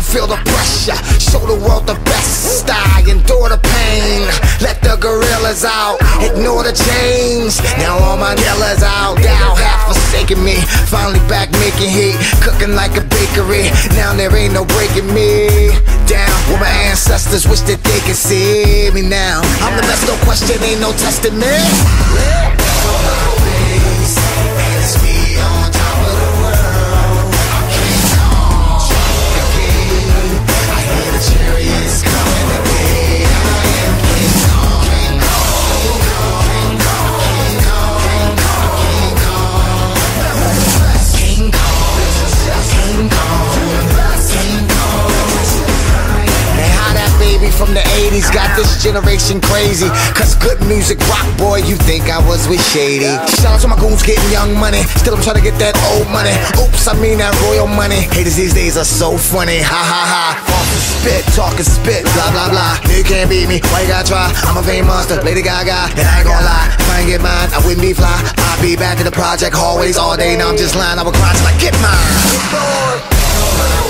Don't feel the pressure, show the world the best. I endure the pain, let the gorillas out, ignore the chains. Now all my dealers out, thou have forsaken me. Finally back making heat, cooking like a bakery. Now there ain't no breaking me down. Where my ancestors wish that they could see me now. I'm the best, no question, ain't no testing me. This generation crazy. Cause good music rock boy, you think I was with Shady. Shout out to my goons getting young money. Still I'm trying to get that old money. Oops, I mean that royal money. Haters these days are so funny. Ha ha ha. Spit, talking spit, blah blah blah. You can't beat me, why you gotta try? I'm a fame monster, Lady Gaga And I ain't gonna lie, if I ain't get mine, I wouldn't be fly. I'd be back in the project hallways all day. Now I'm just lying, I would cry till I get mine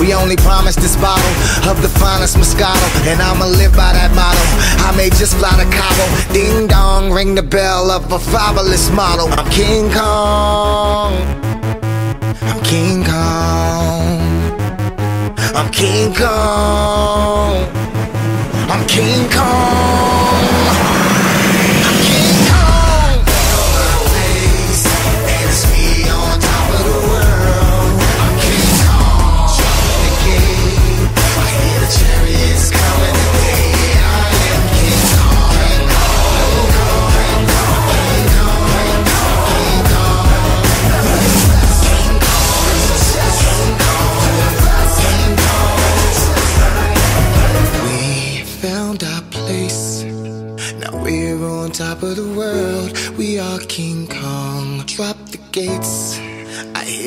we only promised this bottle of the finest Moscato. And I'ma live by that motto. I may just fly to Cabo, ding dong, ring the bell of a fabulous model. I'm King Kong. I'm King Kong. I'm King Kong. I'm King Kong.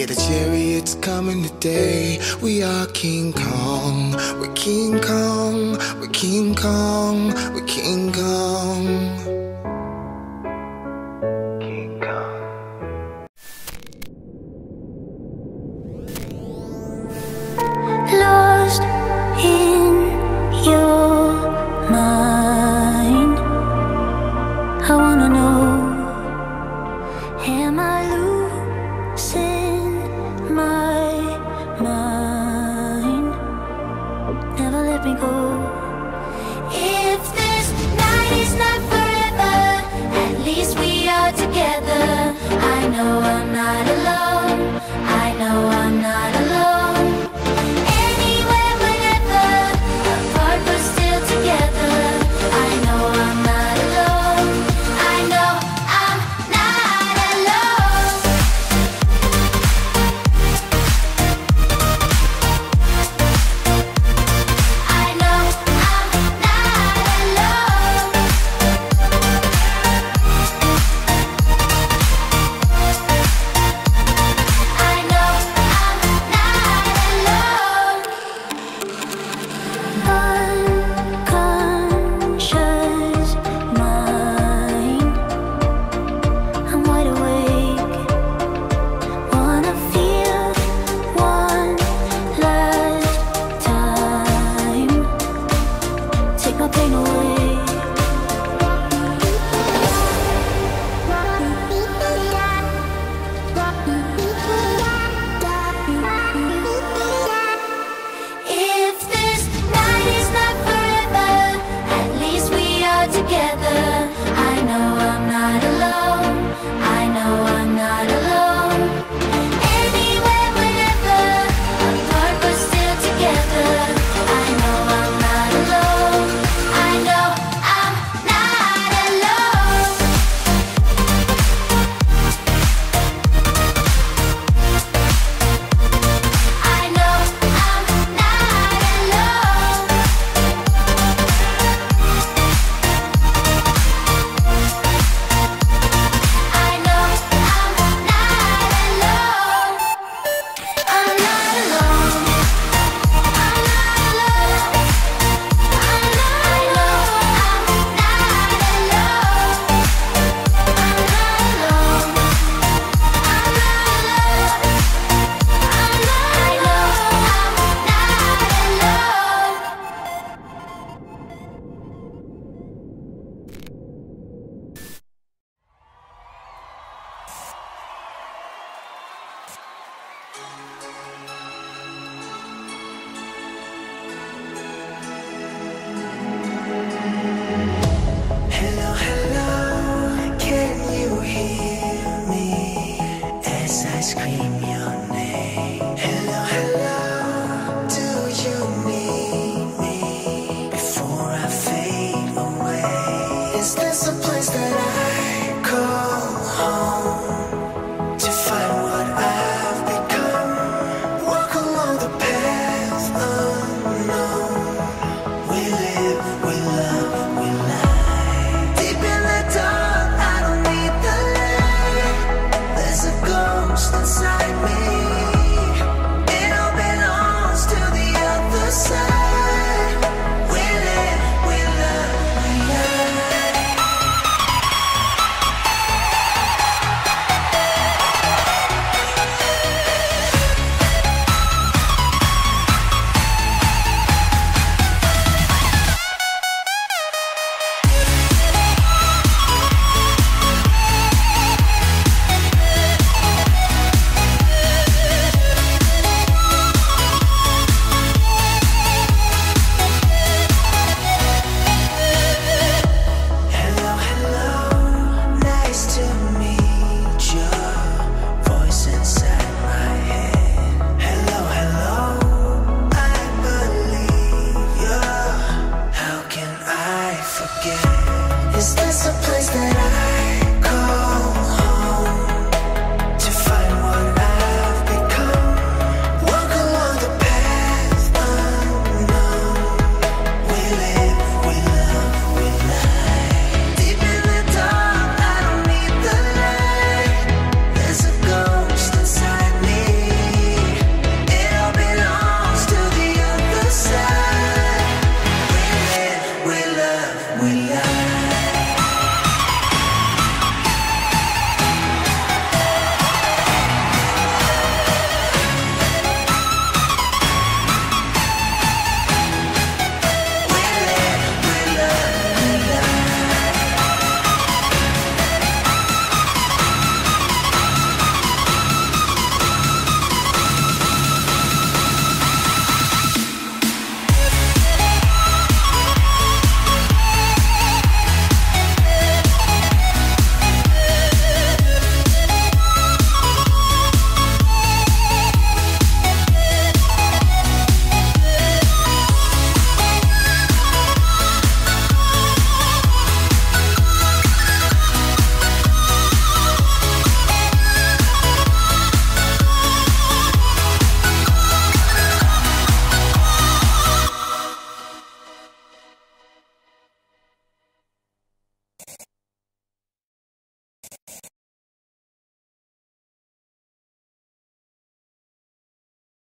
Hear the chariots coming today. We are King Kong. We're King Kong. We're King Kong. We're King Kong.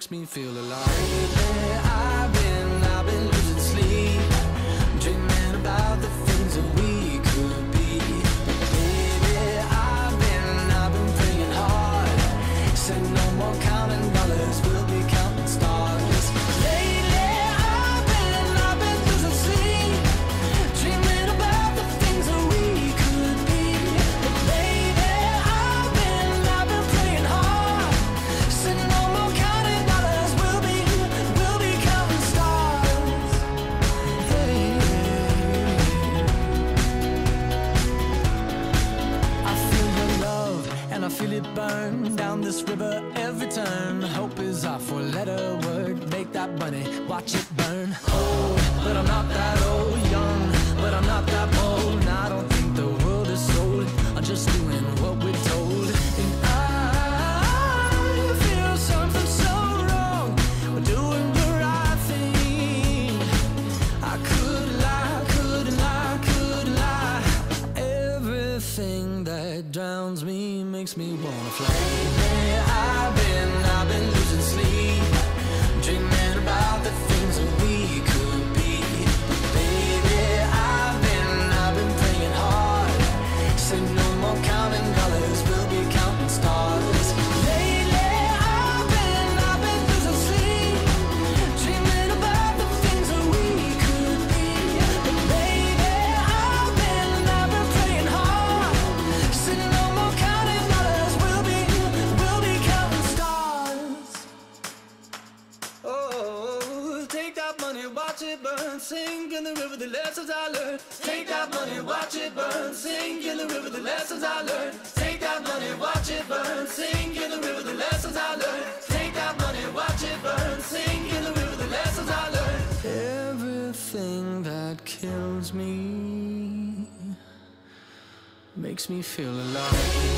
Makes me feel alive. I've been, I've been losing sleep, dreaming about the it burn. Old, but I'm not that old. Young, but I'm not that bold. And I don't think the world is sold. I'm just doing what we're told. And I feel something so wrong. We're doing the right thing. I could lie, could lie, could lie. Everything that drowns me makes me wanna fly. The lessons I learned. Take that money, watch it burn, sink in the river, the lessons I learned. Take that money, watch it burn, sink in the river, the lessons I learned. Take that money, watch it burn, sink in the river, the lessons I learned. Everything that kills me makes me feel alive.